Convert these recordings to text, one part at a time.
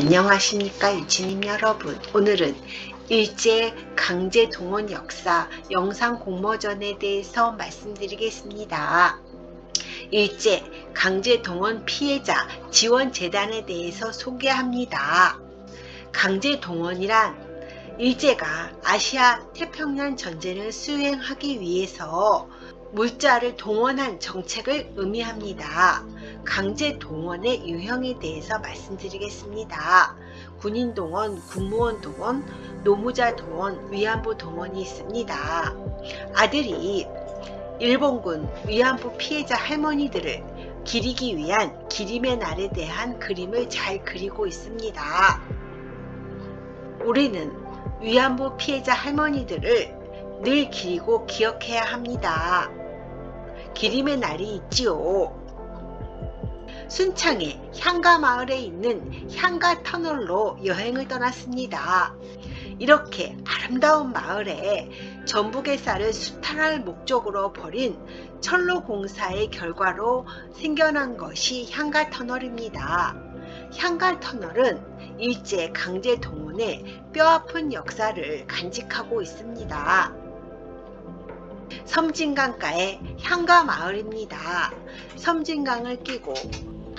안녕하십니까 유치님 여러분 오늘은 일제 강제 동원 역사 영상 공모전에 대해서 말씀드리겠습니다. 일제 강제 동원 피해자 지원재단에 대해서 소개합니다. 강제 동원이란 일제가 아시아 태평양 전쟁을 수행하기 위해서 물자를 동원한 정책을 의미합니다. 강제 동원의 유형에 대해서 말씀드리겠습니다. 군인 동원, 군무원 동원, 노무자 동원, 위안부 동원이 있습니다. 아들이 일본군 위안부 피해자 할머니들을 기리기 위한 기림의 날에 대한 그림을 잘 그리고 있습니다. 우리는 위안부 피해자 할머니들을 늘 기리고 기억해야 합니다. 기림의 날이 있지요. 순창의 향가 마을에 있는 향가 터널로 여행을 떠났습니다. 이렇게 아름다운 마을에 전북의 쌀을 수탈할 목적으로 벌인 철로 공사의 결과로 생겨난 것이 향가 터널입니다. 향가 터널은 일제 강제 동원의 뼈아픈 역사를 간직하고 있습니다. 섬진강가의 향가 마을입니다. 섬진강을 끼고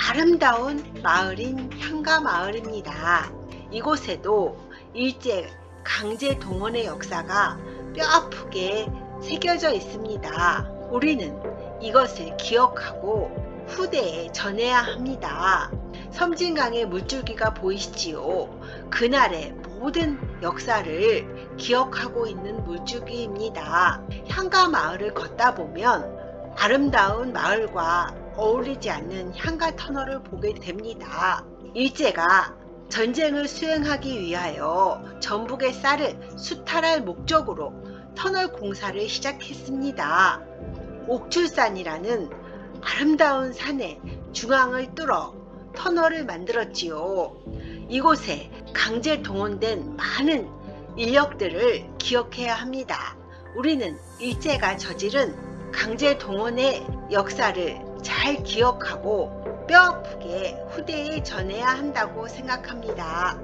아름다운 마을인 향가 마을입니다. 이곳에도 일제 강제 동원의 역사가 뼈아프게 새겨져 있습니다. 우리는 이것을 기억하고 후대에 전해야 합니다. 섬진강의 물줄기가 보이시지요? 그날의 모든 역사를 기억하고 있는 물줄기입니다. 향가 마을을 걷다 보면 아름다운 마을과 어울리지 않는 향가 터널을 보게 됩니다. 일제가 전쟁을 수행하기 위하여 전북의 쌀을 수탈할 목적으로 터널 공사를 시작했습니다. 옥출산이라는 아름다운 산의 중앙을 뚫어 터널을 만들었지요. 이곳에 강제 동원된 많은 인력들을 기억해야 합니다. 우리는 일제가 저지른 강제 동원의 역사를 잘 기억하고 뼈아프게 후대에 전해야 한다고 생각합니다.